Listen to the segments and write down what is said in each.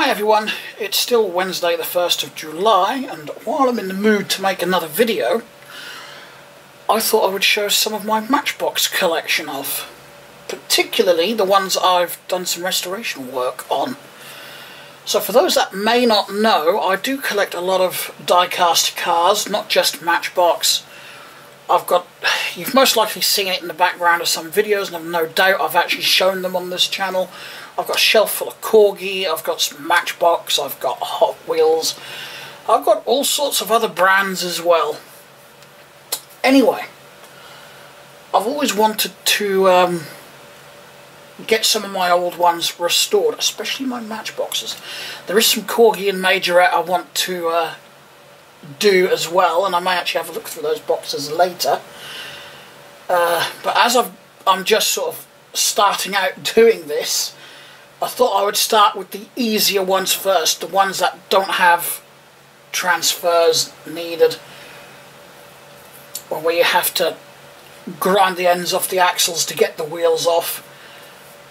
Hi everyone, it's still Wednesday the 1st of July and while I'm in the mood to make another video I thought I would show some of my Matchbox collection of particularly the ones I've done some restoration work on. So for those that may not know, I do collect a lot of die-cast cars, not just Matchbox. I've got, you've most likely seen it in the background of some videos and I've no doubt I've actually shown them on this channel. I've got a shelf full of Corgi, I've got some Matchbox, I've got Hot Wheels, I've got all sorts of other brands as well. Anyway, I've always wanted to um, get some of my old ones restored, especially my Matchboxes. There is some Corgi and Majorette I want to uh, do as well, and I may actually have a look through those boxes later. Uh, but as i am just sort of starting out doing this, I thought I would start with the easier ones first, the ones that don't have transfers needed or where you have to grind the ends off the axles to get the wheels off.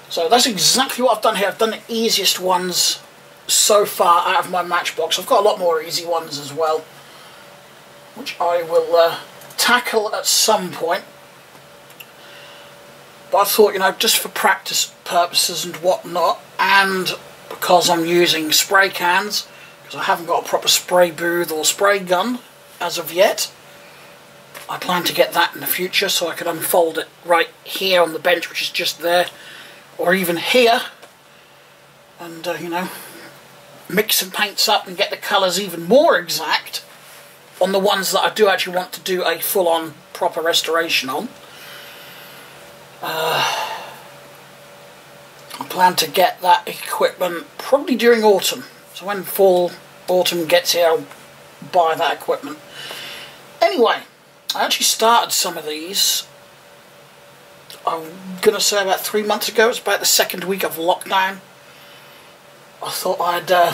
So that's exactly what I've done here. I've done the easiest ones so far out of my Matchbox. I've got a lot more easy ones as well, which I will uh, tackle at some point. But I thought, you know, just for practice purposes and whatnot, and because I'm using spray cans, because I haven't got a proper spray booth or spray gun as of yet, I plan to get that in the future so I can unfold it right here on the bench, which is just there, or even here, and, uh, you know, mix some paints up and get the colours even more exact on the ones that I do actually want to do a full-on proper restoration on. Uh, I plan to get that equipment probably during autumn. So when fall, autumn gets here, I'll buy that equipment. Anyway, I actually started some of these, I'm going to say about three months ago. It's about the second week of lockdown. I thought I'd uh,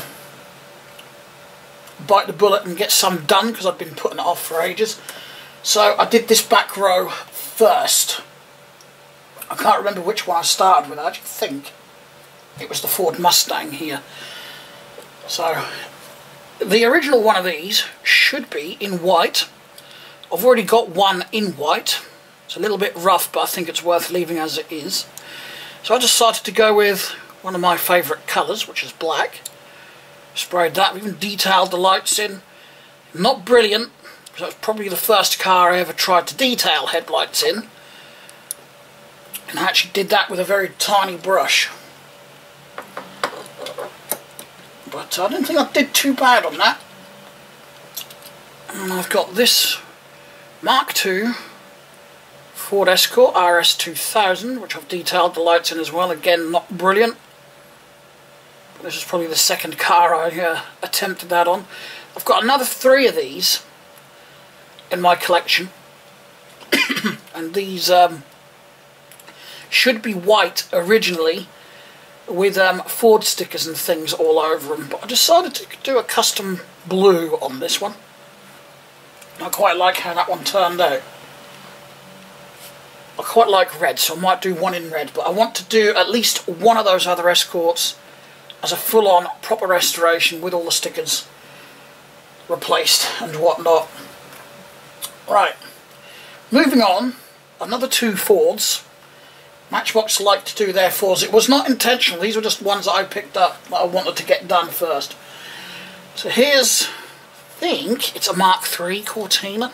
bite the bullet and get some done because I've been putting it off for ages. So I did this back row first. I can't remember which one I started with. I actually think it was the Ford Mustang here. So, the original one of these should be in white. I've already got one in white. It's a little bit rough, but I think it's worth leaving as it is. So I decided to go with one of my favourite colours, which is black. Sprayed that, even detailed the lights in. Not brilliant, because was probably the first car I ever tried to detail headlights in and I actually did that with a very tiny brush. But I don't think I did too bad on that. And I've got this Mark II Ford Escort RS2000, which I've detailed the lights in as well. Again, not brilliant. This is probably the second car I uh, attempted that on. I've got another three of these in my collection. and these um, should be white originally with um, Ford stickers and things all over them but I decided to do a custom blue on this one I quite like how that one turned out I quite like red so I might do one in red but I want to do at least one of those other Escorts as a full-on proper restoration with all the stickers replaced and whatnot right moving on another two Fords Matchbox like to do their Fords. It was not intentional, these were just ones that I picked up that I wanted to get done first. So here's, I think it's a Mark III Cortina.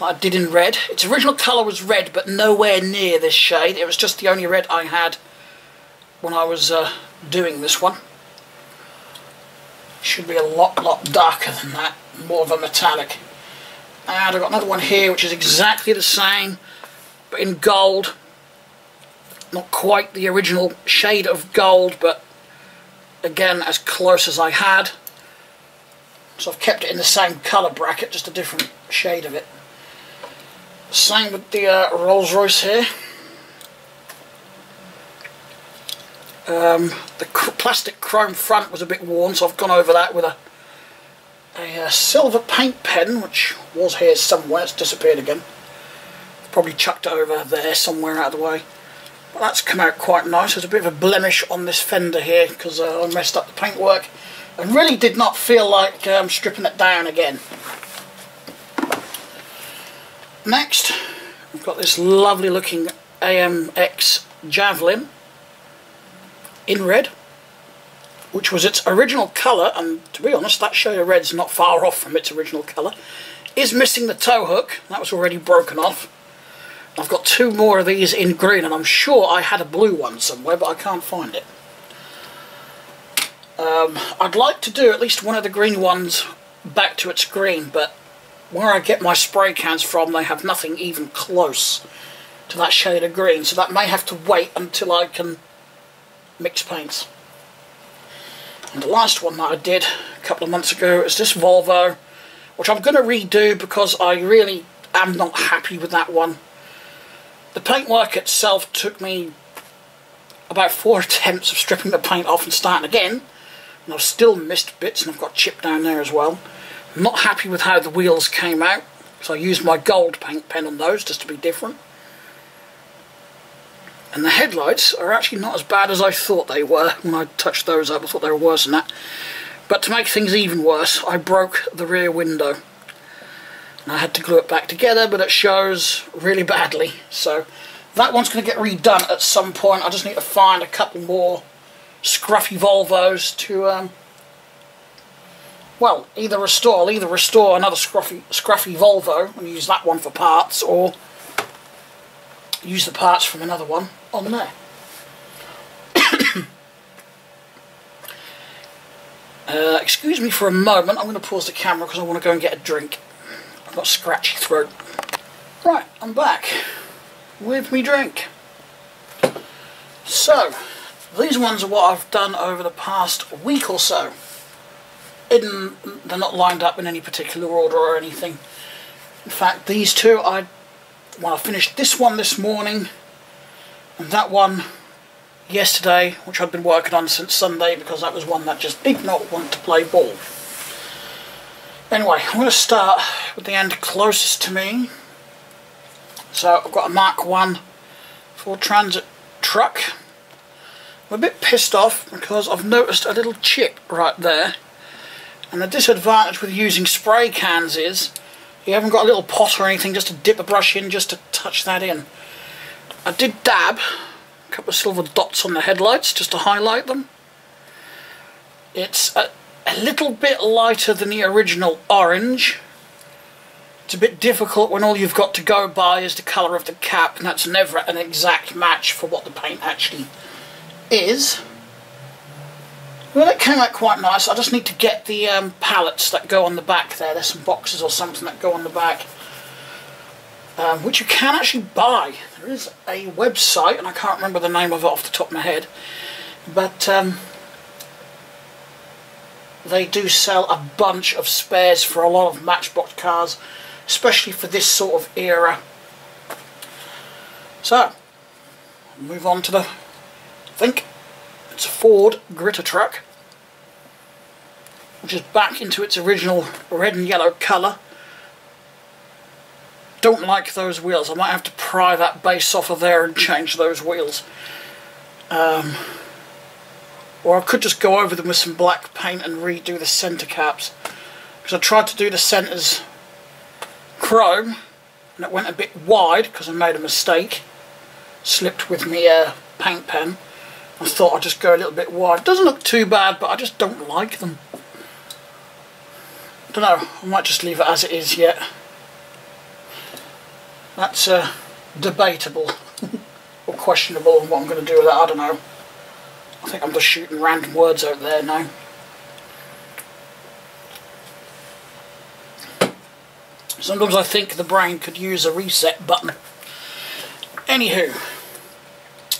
I did in red. Its original colour was red, but nowhere near this shade. It was just the only red I had when I was uh, doing this one. Should be a lot, lot darker than that. More of a metallic. And I've got another one here, which is exactly the same, but in gold not quite the original shade of gold, but again as close as I had. So I've kept it in the same colour bracket, just a different shade of it. Same with the uh, Rolls Royce here. Um, the plastic chrome front was a bit worn, so I've gone over that with a, a, uh, silver paint pen, which was here somewhere, it's disappeared again. Probably chucked over there somewhere out of the way. Well, that's come out quite nice. There's a bit of a blemish on this fender here because uh, I messed up the paintwork and really did not feel like um, stripping it down again. Next, we've got this lovely looking AMX Javelin in red, which was its original colour, and to be honest, that shade of red's not far off from its original colour. Is missing the tow hook, that was already broken off. I've got two more of these in green, and I'm sure I had a blue one somewhere, but I can't find it. Um, I'd like to do at least one of the green ones back to its green, but where I get my spray cans from, they have nothing even close to that shade of green, so that may have to wait until I can mix paints. And the last one that I did a couple of months ago is this Volvo, which I'm going to redo because I really am not happy with that one. The paintwork itself took me about four attempts of stripping the paint off and starting again, and I've still missed bits and I've got chip down there as well. I'm not happy with how the wheels came out, so I used my gold paint pen on those just to be different. And the headlights are actually not as bad as I thought they were when I touched those up. I thought they were worse than that. But to make things even worse, I broke the rear window. And I had to glue it back together, but it shows really badly. So that one's going to get redone at some point. I just need to find a couple more scruffy Volvos to, um, well, either restore, I'll either restore another scruffy, scruffy Volvo and use that one for parts, or use the parts from another one on there. uh, excuse me for a moment, I'm going to pause the camera because I want to go and get a drink. I've got a scratchy throat. Right, I'm back with me drink. So, these ones are what I've done over the past week or so. In, they're not lined up in any particular order or anything. In fact, these two I well, I finished this one this morning that one yesterday, which I've been working on since Sunday because that was one that just did not want to play ball. Anyway, I'm going to start with the end closest to me. So I've got a Mark 1 Ford Transit truck. I'm a bit pissed off because I've noticed a little chip right there. And the disadvantage with using spray cans is you haven't got a little pot or anything just to dip a brush in just to touch that in. I did dab a couple of silver dots on the headlights just to highlight them. It's a, a little bit lighter than the original orange. It's a bit difficult when all you've got to go by is the colour of the cap and that's never an exact match for what the paint actually is. Well, it came out quite nice. I just need to get the um, pallets that go on the back there. There's some boxes or something that go on the back. Um, which you can actually buy. There is a website, and I can't remember the name of it off the top of my head. But um, they do sell a bunch of spares for a lot of Matchbox cars, especially for this sort of era. So, move on to the, I think, it's a Ford Gritter truck which is back into its original red and yellow colour. Don't like those wheels. I might have to pry that base off of there and change those wheels. Um, or I could just go over them with some black paint and redo the centre caps. Because I tried to do the centres chrome and it went a bit wide because I made a mistake. Slipped with me uh, paint pen. I thought I'd just go a little bit wide. Doesn't look too bad, but I just don't like them don't know, I might just leave it as it is yet. That's uh, debatable or questionable what I'm going to do with that, I don't know. I think I'm just shooting random words out there now. Sometimes I think the brain could use a reset button. Anywho,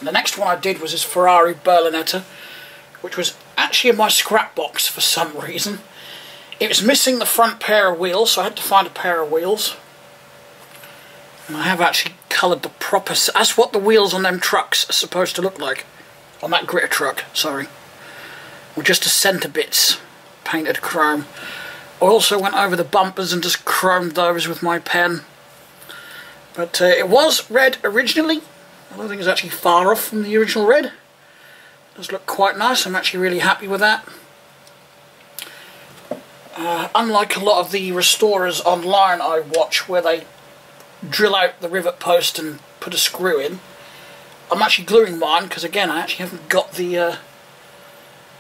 the next one I did was this Ferrari Berlinetta, which was actually in my scrap box for some reason. It was missing the front pair of wheels, so I had to find a pair of wheels. I have actually coloured the proper... That's what the wheels on them trucks are supposed to look like. On that Gritter truck, sorry. With just the centre bits painted chrome. I also went over the bumpers and just chromed those with my pen. But uh, it was red originally, I don't think it's actually far off from the original red. It does look quite nice. I'm actually really happy with that. Uh, unlike a lot of the restorers online I watch where they drill out the rivet post and put a screw in, I'm actually gluing mine because again I actually haven't got the uh,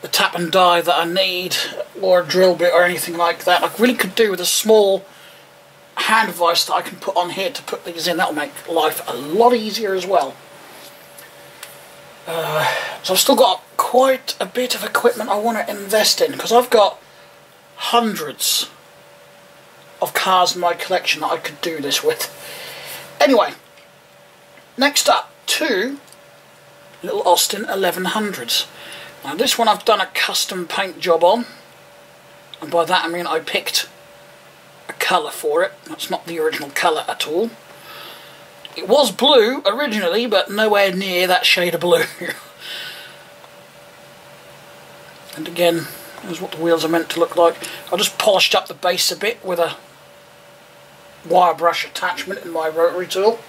the tap and die that I need or a drill bit or anything like that. I really could do with a small hand vise that I can put on here to put these in. That'll make life a lot easier as well. Uh, so I've still got quite a bit of equipment I want to invest in because I've got hundreds of cars in my collection that I could do this with. Anyway, next up, two little Austin 1100s. Now this one I've done a custom paint job on, and by that I mean I picked a colour for it. That's not the original colour at all. It was blue originally, but nowhere near that shade of blue. and again, is what the wheels are meant to look like. I just polished up the base a bit with a wire brush attachment in my rotary tool,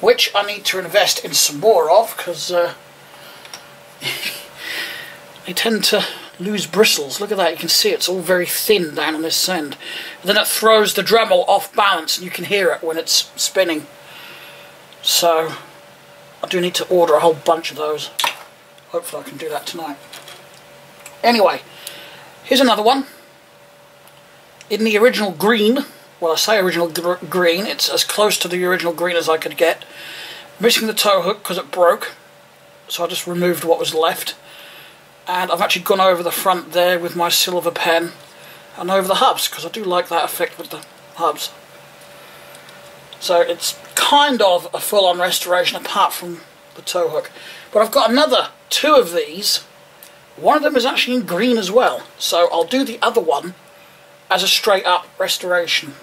which I need to invest in some more of because uh, they tend to lose bristles. Look at that, you can see it's all very thin down on this end. And then it throws the Dremel off balance and you can hear it when it's spinning. So I do need to order a whole bunch of those. Hopefully I can do that tonight. Anyway, Here's another one. In the original green, well I say original gr green, it's as close to the original green as I could get. Missing the tow hook because it broke, so I just removed what was left. And I've actually gone over the front there with my silver pen and over the hubs because I do like that effect with the hubs. So it's kind of a full-on restoration apart from the tow hook. But I've got another two of these one of them is actually in green as well, so I'll do the other one as a straight up restoration.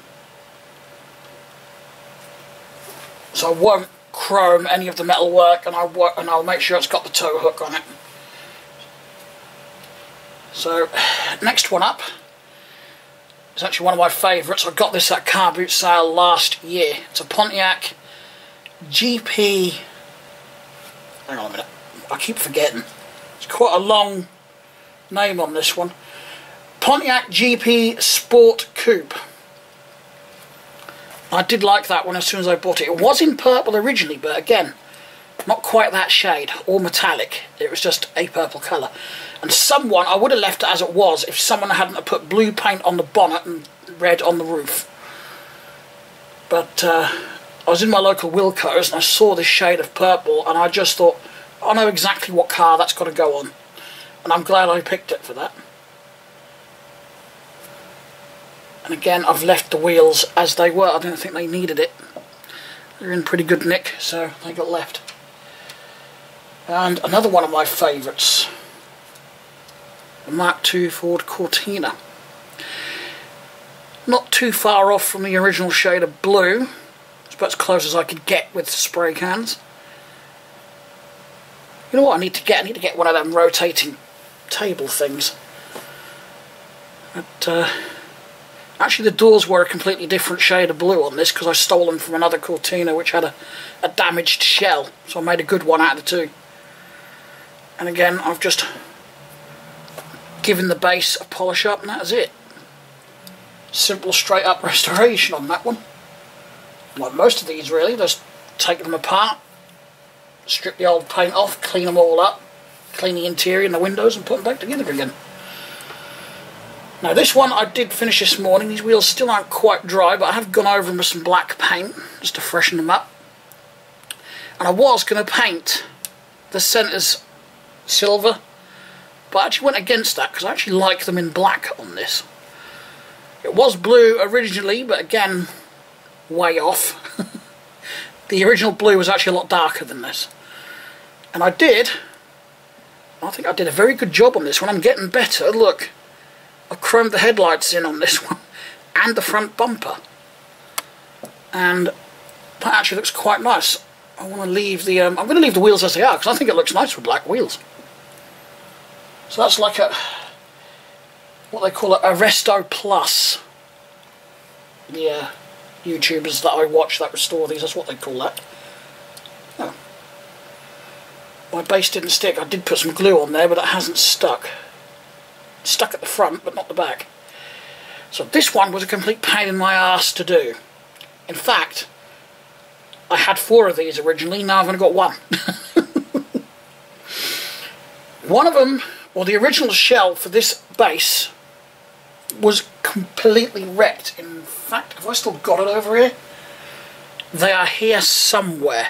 So I won't chrome any of the metal work and, I won't, and I'll make sure it's got the tow hook on it. So, next one up is actually one of my favourites. I got this at car boot sale last year. It's a Pontiac GP... Hang on a minute. I keep forgetting. It's quite a long name on this one. Pontiac GP Sport Coupe. I did like that one as soon as I bought it. It was in purple originally, but again, not quite that shade, or metallic. It was just a purple colour. And someone, I would have left it as it was if someone hadn't put blue paint on the bonnet and red on the roof. But uh, I was in my local Wilko's and I saw this shade of purple and I just thought, I know exactly what car that's got to go on. And I'm glad I picked it for that. And again, I've left the wheels as they were. I didn't think they needed it. They're in pretty good nick, so they got left. And another one of my favourites. The Mark II Ford Cortina. Not too far off from the original shade of blue. It's about as close as I could get with spray cans. You know what I need to get? I need to get one of them rotating table things. But, uh, actually the doors were a completely different shade of blue on this because I stole them from another Cortina which had a, a damaged shell. So I made a good one out of the two. And again, I've just given the base a polish up and that is it. Simple straight up restoration on that one. Like most of these really, just take them apart, strip the old paint off, clean them all up, clean the interior and the windows and put them back together again. Now this one I did finish this morning, these wheels still aren't quite dry but I have gone over them with some black paint just to freshen them up. And I was going to paint the centres silver but I actually went against that because I actually like them in black on this. It was blue originally but again way off. The original blue was actually a lot darker than this. And I did, I think I did a very good job on this one. I'm getting better. Look, I've chromed the headlights in on this one and the front bumper. And that actually looks quite nice. I want to leave the, um, I'm going to leave the wheels as they are because I think it looks nice with black wheels. So that's like a, what they call it, a Resto Plus. Yeah. YouTubers that I watch that restore these, that's what they call that. Oh. my base didn't stick. I did put some glue on there, but it hasn't stuck. Stuck at the front, but not the back. So this one was a complete pain in my ass to do. In fact, I had four of these originally, now I've only got one. one of them, or the original shell for this base, was completely wrecked. In fact, have I still got it over here? They are here somewhere.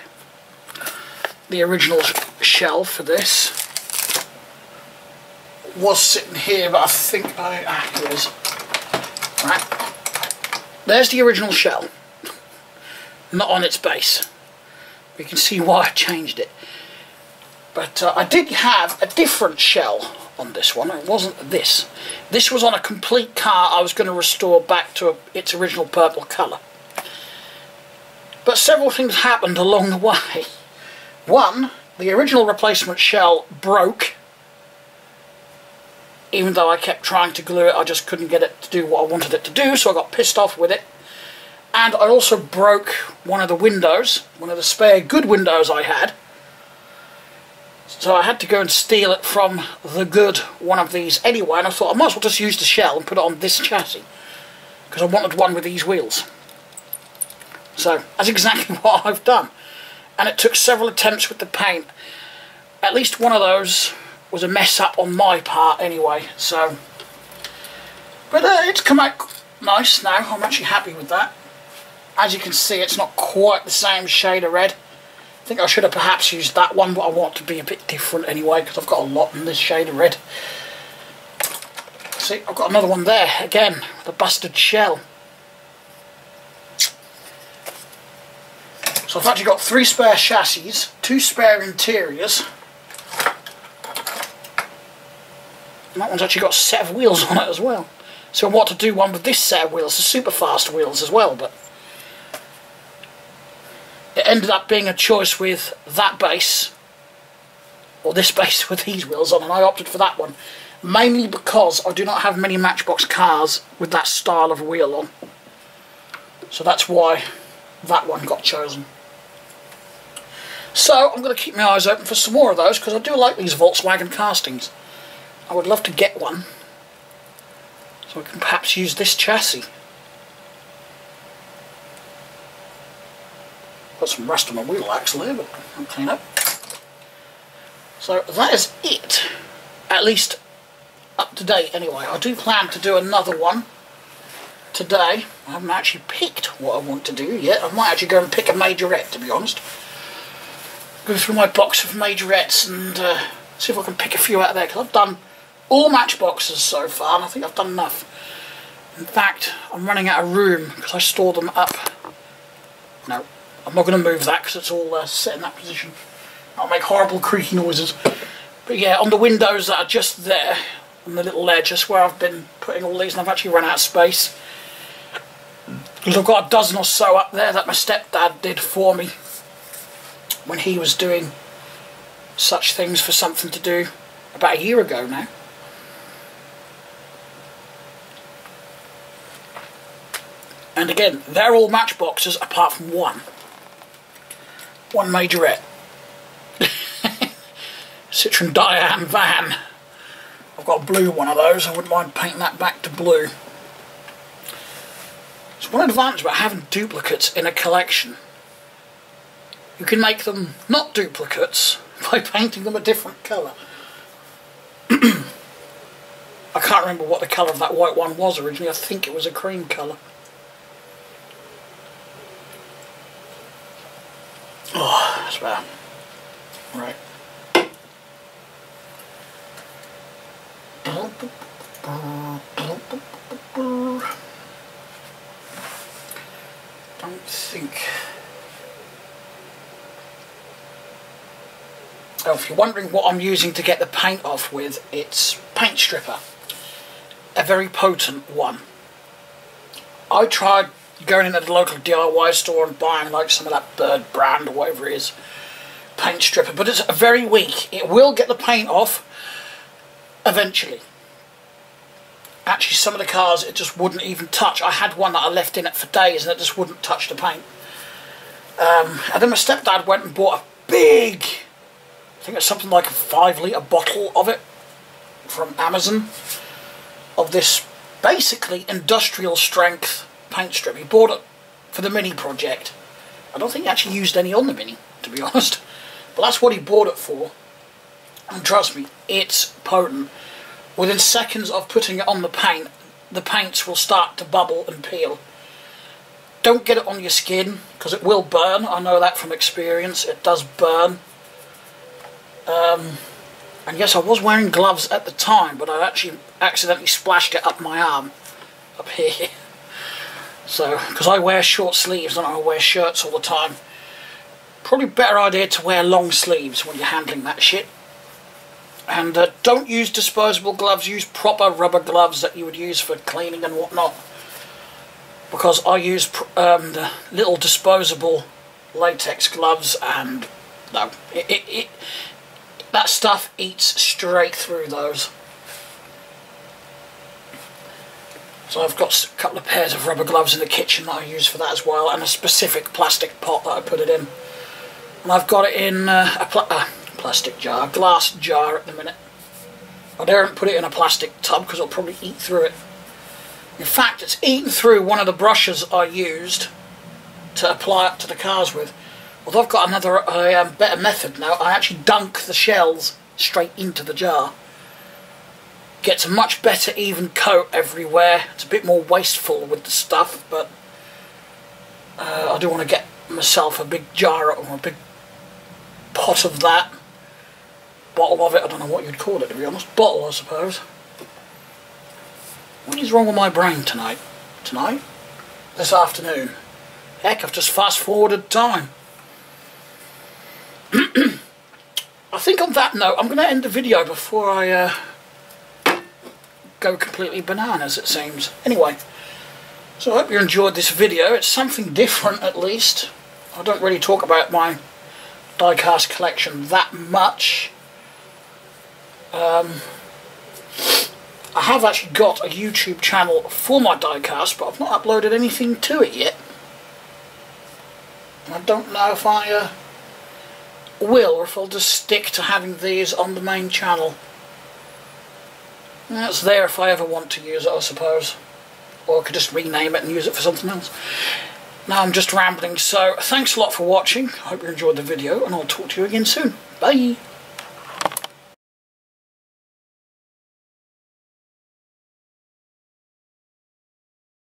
The original shell for this was sitting here, but I think I... Ah, here it is. Right. There's the original shell. Not on its base. You can see why I changed it. But uh, I did have a different shell on this one. It wasn't this. This was on a complete car I was going to restore back to a, its original purple colour. But several things happened along the way. One, the original replacement shell broke. Even though I kept trying to glue it, I just couldn't get it to do what I wanted it to do, so I got pissed off with it. And I also broke one of the windows, one of the spare good windows I had. So I had to go and steal it from the good one of these anyway, and I thought I might as well just use the shell and put it on this chassis. Because I wanted one with these wheels. So that's exactly what I've done. And it took several attempts with the paint. At least one of those was a mess up on my part anyway, so... But uh, it's come out nice now, I'm actually happy with that. As you can see, it's not quite the same shade of red. I think I should have perhaps used that one, but I want to be a bit different anyway, because I've got a lot in this shade of red. See, I've got another one there, again, the busted shell. So I've actually got three spare chassis, two spare interiors. And that one's actually got a set of wheels on it as well. So I want to do one with this set of wheels, the super fast wheels as well, but it ended up being a choice with that base or this base with these wheels on and I opted for that one mainly because I do not have many Matchbox cars with that style of wheel on. So that's why that one got chosen. So I'm going to keep my eyes open for some more of those because I do like these Volkswagen castings I would love to get one so I can perhaps use this chassis Got some rust on my wheel actually, but I'll clean up. So that is it. At least up to date anyway. I do plan to do another one today. I haven't actually picked what I want to do yet. I might actually go and pick a majorette to be honest. Go through my box of majorettes and uh, see if I can pick a few out of there because I've done all matchboxes so far and I think I've done enough. In fact, I'm running out of room because I store them up. No, I'm not going to move that because it's all uh, set in that position. I'll make horrible creaky noises. But yeah, on the windows that are just there, on the little ledge, that's where I've been putting all these and I've actually run out of space. Because I've got a dozen or so up there that my stepdad did for me when he was doing such things for something to do about a year ago now. And again, they're all matchboxes apart from one one majorette. Citroen Dyane van. I've got a blue one of those. I wouldn't mind painting that back to blue. It's one advantage about having duplicates in a collection. You can make them not duplicates by painting them a different colour. I can't remember what the colour of that white one was originally. I think it was a cream colour. Oh, that's bad. Right. Don't think. Oh, if you're wondering what I'm using to get the paint off with, it's paint stripper. A very potent one. I tried going into the local DIY store and buying like some of that bird brand or whatever it is paint stripper. But it's very weak it will get the paint off eventually. Actually some of the cars it just wouldn't even touch. I had one that I left in it for days and it just wouldn't touch the paint. Um, and then my stepdad went and bought a big I think it's something like a 5 litre bottle of it from Amazon of this basically industrial strength paint strip. He bought it for the Mini project. I don't think he actually used any on the Mini, to be honest. But that's what he bought it for. And trust me, it's potent. Within seconds of putting it on the paint, the paints will start to bubble and peel. Don't get it on your skin, because it will burn. I know that from experience. It does burn. Um, and yes, I was wearing gloves at the time, but I actually accidentally splashed it up my arm, up here. So, because I wear short sleeves and I wear shirts all the time. Probably better idea to wear long sleeves when you're handling that shit. And uh, don't use disposable gloves, use proper rubber gloves that you would use for cleaning and whatnot. Because I use um, the little disposable latex gloves and no, it, it, it that stuff eats straight through those. So I've got a couple of pairs of rubber gloves in the kitchen that I use for that as well, and a specific plastic pot that I put it in. And I've got it in uh, a uh, plastic jar, glass jar at the minute. I daren't put it in a plastic tub because it'll probably eat through it. In fact, it's eaten through one of the brushes I used to apply it to the cars with. Although I've got another uh, um, better method now, I actually dunk the shells straight into the jar. Gets a much better even coat everywhere. It's a bit more wasteful with the stuff, but uh, I do want to get myself a big jar or a big pot of that. Bottle of it, I don't know what you'd call it to be honest. Bottle, I suppose. What is wrong with my brain tonight? Tonight? This afternoon? Heck, I've just fast forwarded time. I think on that note, I'm going to end the video before I uh, go completely bananas, it seems. Anyway, so I hope you enjoyed this video. It's something different, at least. I don't really talk about my diecast collection that much. Um, I have actually got a YouTube channel for my diecast, but I've not uploaded anything to it yet. I don't know if I... Uh, will or if I'll just stick to having these on the main channel. That's there if I ever want to use it I suppose. Or I could just rename it and use it for something else. Now I'm just rambling so thanks a lot for watching. I hope you enjoyed the video and I'll talk to you again soon. Bye!